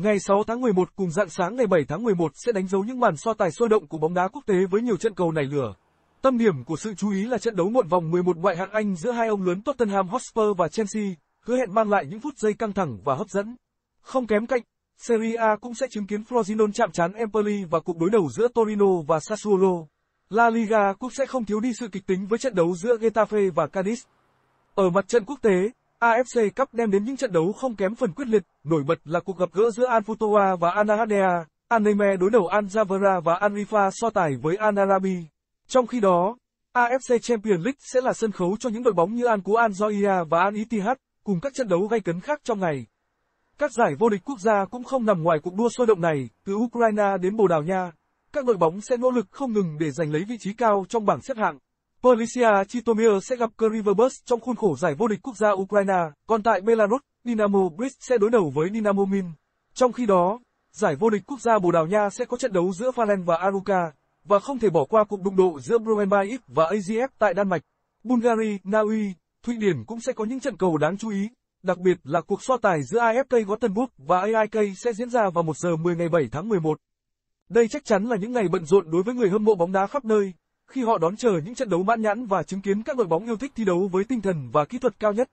Ngày 6 tháng 11 cùng dạng sáng ngày 7 tháng 11 sẽ đánh dấu những màn so tài sôi động của bóng đá quốc tế với nhiều trận cầu nảy lửa. Tâm điểm của sự chú ý là trận đấu muộn vòng 11 ngoại hạng Anh giữa hai ông lớn Tottenham Hotspur và Chelsea, hứa hẹn mang lại những phút giây căng thẳng và hấp dẫn. Không kém cạnh, Serie A cũng sẽ chứng kiến Frosinone chạm trán Empoli và cuộc đối đầu giữa Torino và Sassuolo. La Liga cũng sẽ không thiếu đi sự kịch tính với trận đấu giữa Getafe và Cadiz. Ở mặt trận quốc tế, AFC Cup đem đến những trận đấu không kém phần quyết liệt, nổi bật là cuộc gặp gỡ giữa Al Futoa và Al Nahda, Al đối đầu Al Zawara và Al Rifa so tài với Al Arabi. Trong khi đó, AFC Champions League sẽ là sân khấu cho những đội bóng như Al Al Zoia và Al Ittihad, cùng các trận đấu gay cấn khác trong ngày. Các giải vô địch quốc gia cũng không nằm ngoài cuộc đua sôi động này, từ Ukraine đến Bồ Đào Nha. Các đội bóng sẽ nỗ lực không ngừng để giành lấy vị trí cao trong bảng xếp hạng. Policia Chitomir sẽ gặp Krivers trong khuôn khổ giải vô địch quốc gia Ukraine, còn tại Belarus, Dynamo Brest sẽ đối đầu với Dynamo Min. Trong khi đó, giải vô địch quốc gia Bồ Đào Nha sẽ có trận đấu giữa Valen và Aruka, và không thể bỏ qua cuộc đụng độ giữa Broenby và AGF tại Đan Mạch. Bulgaria, Na Uy, Thụy Điển cũng sẽ có những trận cầu đáng chú ý, đặc biệt là cuộc so tài giữa AFK Gothenburg và AIK sẽ diễn ra vào 1 giờ 10 ngày 7 tháng 11. Đây chắc chắn là những ngày bận rộn đối với người hâm mộ bóng đá khắp nơi, khi họ đón chờ những trận đấu mãn nhãn và chứng kiến các đội bóng yêu thích thi đấu với tinh thần và kỹ thuật cao nhất.